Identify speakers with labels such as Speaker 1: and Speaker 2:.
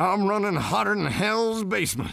Speaker 1: I'm running hotter than hell's basement.